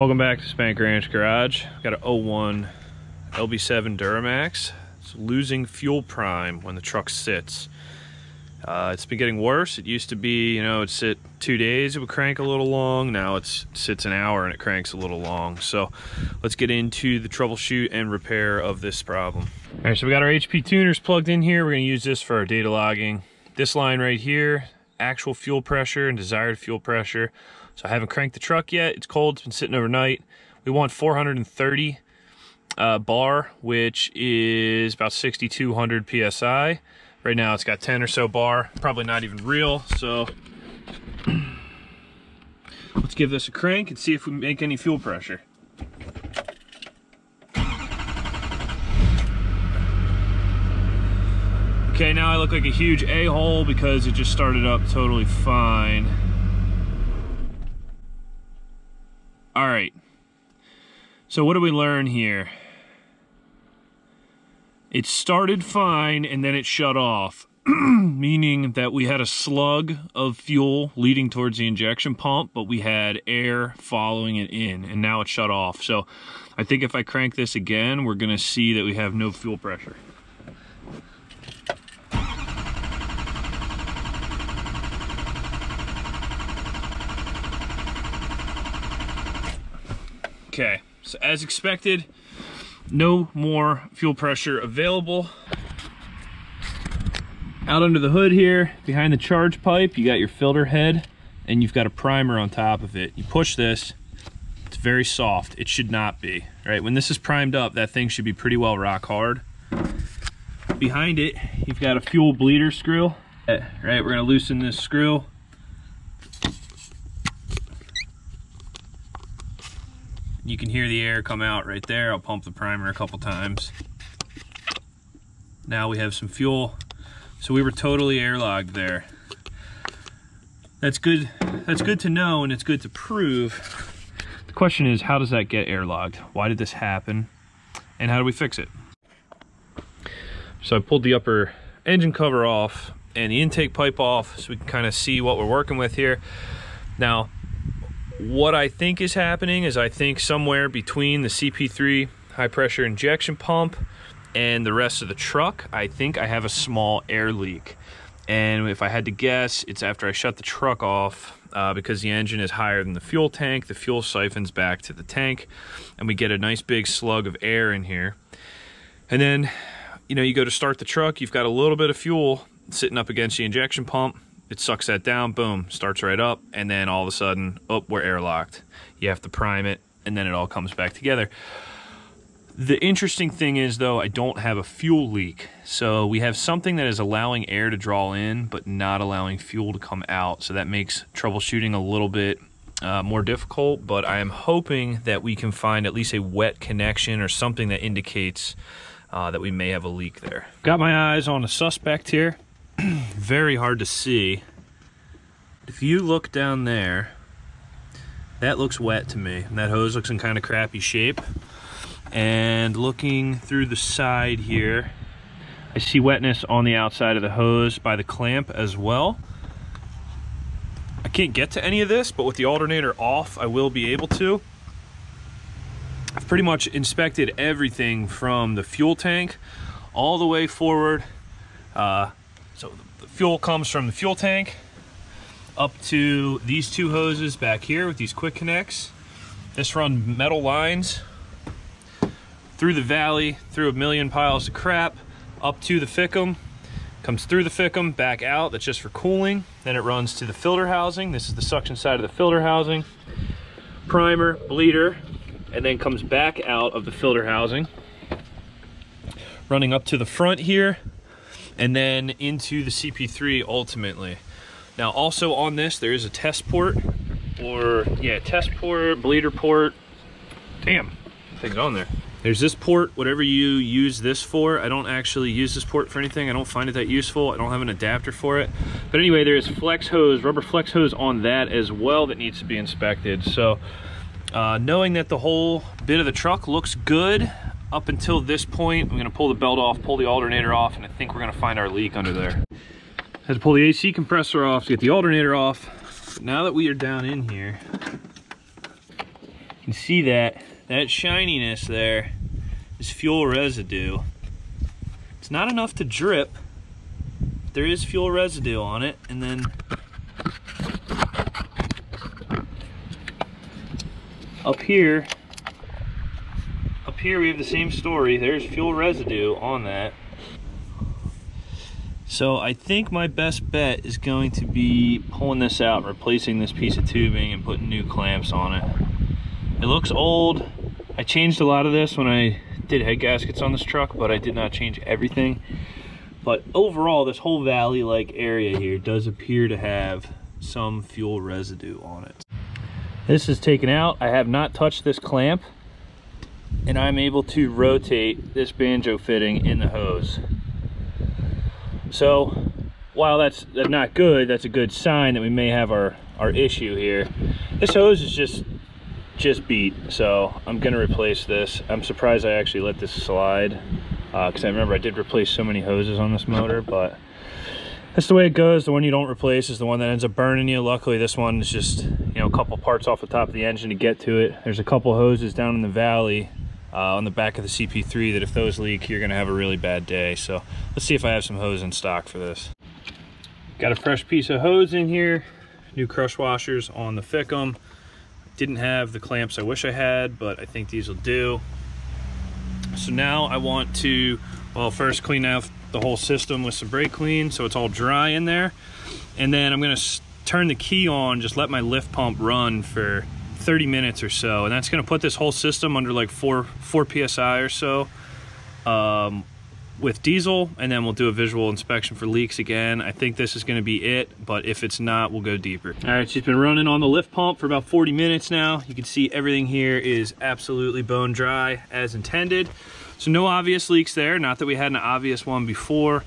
Welcome back to Spank Ranch Garage. Got an 01 LB7 Duramax. It's losing fuel prime when the truck sits. Uh, it's been getting worse. It used to be, you know, it'd sit two days, it would crank a little long. Now it sits an hour and it cranks a little long. So let's get into the troubleshoot and repair of this problem. All right, so we got our HP tuners plugged in here. We're gonna use this for our data logging. This line right here, actual fuel pressure and desired fuel pressure. So I haven't cranked the truck yet. It's cold, it's been sitting overnight. We want 430 uh, bar, which is about 6,200 PSI. Right now it's got 10 or so bar, probably not even real. So let's give this a crank and see if we make any fuel pressure. Okay, now I look like a huge a-hole because it just started up totally fine. All right. So what do we learn here? It started fine and then it shut off, meaning that we had a slug of fuel leading towards the injection pump, but we had air following it in and now it shut off. So I think if I crank this again, we're gonna see that we have no fuel pressure. Okay, so as expected, no more fuel pressure available. Out under the hood here, behind the charge pipe, you got your filter head and you've got a primer on top of it. You push this, it's very soft. It should not be, right? When this is primed up, that thing should be pretty well rock hard. Behind it, you've got a fuel bleeder screw. Right, we're gonna loosen this screw You can hear the air come out right there. I'll pump the primer a couple times. Now we have some fuel. So we were totally airlocked there. That's good. That's good to know and it's good to prove. The question is, how does that get airlocked? Why did this happen? And how do we fix it? So I pulled the upper engine cover off and the intake pipe off so we can kind of see what we're working with here. Now, what I think is happening is I think somewhere between the CP3 high pressure injection pump and the rest of the truck, I think I have a small air leak. And if I had to guess, it's after I shut the truck off uh, because the engine is higher than the fuel tank. The fuel siphons back to the tank and we get a nice big slug of air in here. And then, you know, you go to start the truck, you've got a little bit of fuel sitting up against the injection pump it sucks that down, boom, starts right up, and then all of a sudden, oh, we're airlocked. You have to prime it, and then it all comes back together. The interesting thing is, though, I don't have a fuel leak. So we have something that is allowing air to draw in, but not allowing fuel to come out. So that makes troubleshooting a little bit uh, more difficult, but I am hoping that we can find at least a wet connection or something that indicates uh, that we may have a leak there. Got my eyes on a suspect here. very hard to see. If you look down there, that looks wet to me. And that hose looks in kind of crappy shape. And looking through the side here, I see wetness on the outside of the hose by the clamp as well. I can't get to any of this, but with the alternator off, I will be able to. I've pretty much inspected everything from the fuel tank all the way forward uh, so the fuel comes from the fuel tank up to these two hoses back here with these quick connects. This run metal lines through the valley, through a million piles of crap, up to the FICM, comes through the FICM, back out, that's just for cooling. Then it runs to the filter housing. This is the suction side of the filter housing. Primer, bleeder, and then comes back out of the filter housing. Running up to the front here, and then into the CP3 ultimately. Now also on this, there is a test port or yeah, test port, bleeder port. Damn, thing's on there. There's this port, whatever you use this for. I don't actually use this port for anything. I don't find it that useful. I don't have an adapter for it. But anyway, there's flex hose, rubber flex hose on that as well that needs to be inspected. So uh, knowing that the whole bit of the truck looks good, up until this point, I'm gonna pull the belt off, pull the alternator off, and I think we're gonna find our leak under there. Had to pull the AC compressor off to get the alternator off. But now that we are down in here, you can see that, that shininess there is fuel residue. It's not enough to drip. There is fuel residue on it, and then up here, here we have the same story. There's fuel residue on that. So I think my best bet is going to be pulling this out, replacing this piece of tubing and putting new clamps on it. It looks old. I changed a lot of this when I did head gaskets on this truck, but I did not change everything. But overall, this whole valley-like area here does appear to have some fuel residue on it. This is taken out. I have not touched this clamp, and I'm able to rotate this banjo fitting in the hose. So, while that's not good, that's a good sign that we may have our, our issue here. This hose is just just beat so i'm to replace this i'm surprised i actually let this slide because uh, i remember i did replace so many hoses on this motor but that's the way it goes the one you don't replace is the one that ends up burning you luckily this one is just you know a couple parts off the top of the engine to get to it there's a couple hoses down in the valley uh, on the back of the cp3 that if those leak you're to have a really bad day so let's see if i have some hose in stock for this got a fresh piece of hose in here new crush washers on the FICM didn't have the clamps I wish I had, but I think these will do. So now I want to, well, first clean out the whole system with some brake clean so it's all dry in there. And then I'm gonna turn the key on, just let my lift pump run for 30 minutes or so. And that's gonna put this whole system under like four, four PSI or so. Um, with diesel and then we'll do a visual inspection for leaks again. I think this is gonna be it, but if it's not, we'll go deeper. All right, she's been running on the lift pump for about 40 minutes now. You can see everything here is absolutely bone dry as intended. So no obvious leaks there, not that we had an obvious one before.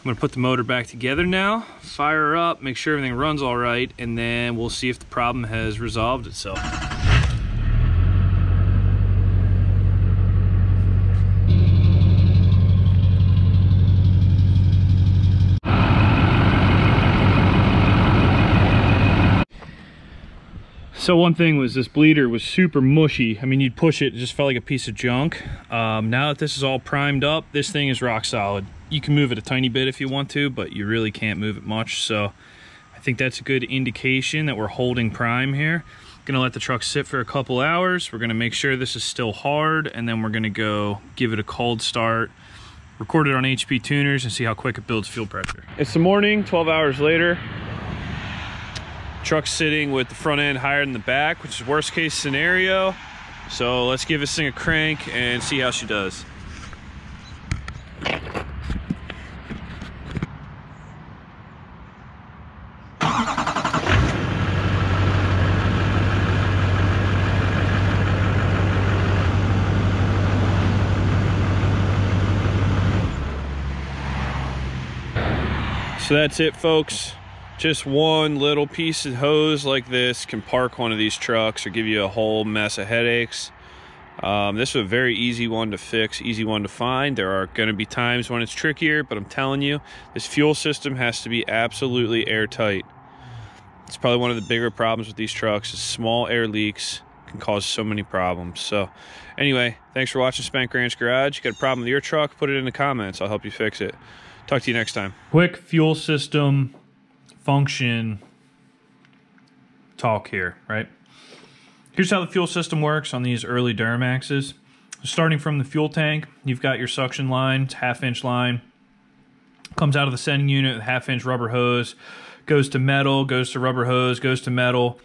I'm gonna put the motor back together now, fire her up, make sure everything runs all right, and then we'll see if the problem has resolved itself. So one thing was this bleeder was super mushy. I mean, you'd push it, it just felt like a piece of junk. Um, now that this is all primed up, this thing is rock solid. You can move it a tiny bit if you want to, but you really can't move it much. So I think that's a good indication that we're holding prime here. Gonna let the truck sit for a couple hours. We're gonna make sure this is still hard, and then we're gonna go give it a cold start, record it on HP tuners, and see how quick it builds fuel pressure. It's the morning, 12 hours later. Truck sitting with the front end higher than the back, which is worst case scenario. So let's give this thing a crank and see how she does. So that's it folks just one little piece of hose like this can park one of these trucks or give you a whole mess of headaches. Um, this is a very easy one to fix, easy one to find. There are going to be times when it's trickier, but I'm telling you, this fuel system has to be absolutely airtight. It's probably one of the bigger problems with these trucks is small air leaks can cause so many problems. So anyway, thanks for watching Spank Ranch Garage. You got a problem with your truck, put it in the comments. I'll help you fix it. Talk to you next time. Quick fuel system function talk here, right? Here's how the fuel system works on these early Duramaxes. Starting from the fuel tank, you've got your suction line, it's half inch line, comes out of the sending unit with half inch rubber hose, goes to metal, goes to rubber hose, goes to metal,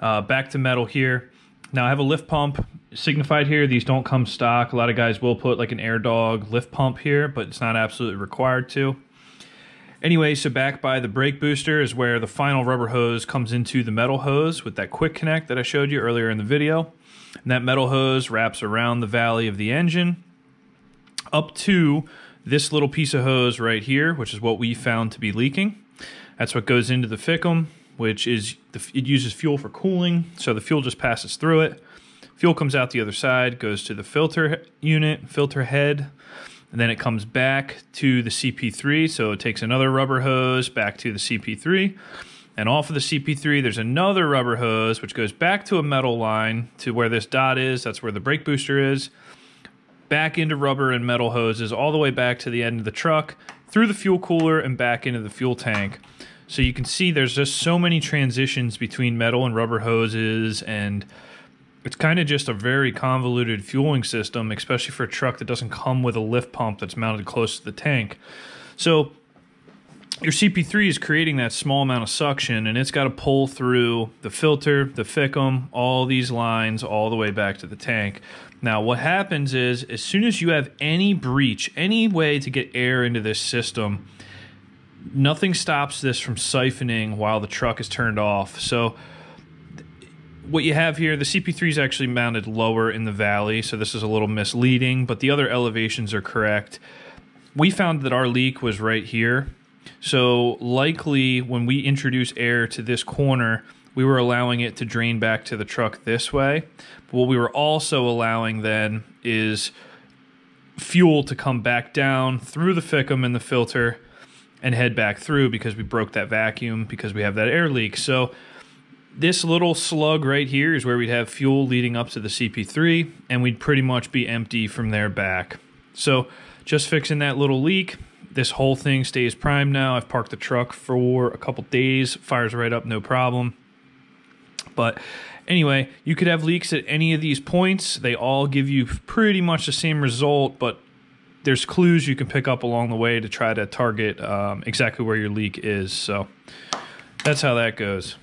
uh, back to metal here. Now I have a lift pump signified here. These don't come stock. A lot of guys will put like an AirDog lift pump here, but it's not absolutely required to. Anyway, so back by the brake booster is where the final rubber hose comes into the metal hose with that quick connect that I showed you earlier in the video. And that metal hose wraps around the valley of the engine up to this little piece of hose right here, which is what we found to be leaking. That's what goes into the FICM, which is, the, it uses fuel for cooling. So the fuel just passes through it. Fuel comes out the other side, goes to the filter unit, filter head, and then it comes back to the CP3. So it takes another rubber hose back to the CP3. And off of the CP3, there's another rubber hose which goes back to a metal line to where this dot is. That's where the brake booster is. Back into rubber and metal hoses, all the way back to the end of the truck, through the fuel cooler, and back into the fuel tank. So you can see there's just so many transitions between metal and rubber hoses, and it's kind of just a very convoluted fueling system, especially for a truck that doesn't come with a lift pump that's mounted close to the tank. So your CP3 is creating that small amount of suction and it's got to pull through the filter, the FICM, all these lines all the way back to the tank. Now, what happens is as soon as you have any breach, any way to get air into this system, nothing stops this from siphoning while the truck is turned off. So, what you have here, the CP3 is actually mounted lower in the valley, so this is a little misleading, but the other elevations are correct. We found that our leak was right here so likely when we introduce air to this corner, we were allowing it to drain back to the truck this way. But what we were also allowing then is fuel to come back down through the FICM and the filter and head back through because we broke that vacuum because we have that air leak. So this little slug right here is where we'd have fuel leading up to the CP3 and we'd pretty much be empty from there back. So just fixing that little leak this whole thing stays prime now. I've parked the truck for a couple days, fires right up, no problem. But anyway, you could have leaks at any of these points. They all give you pretty much the same result, but there's clues you can pick up along the way to try to target um, exactly where your leak is. So that's how that goes.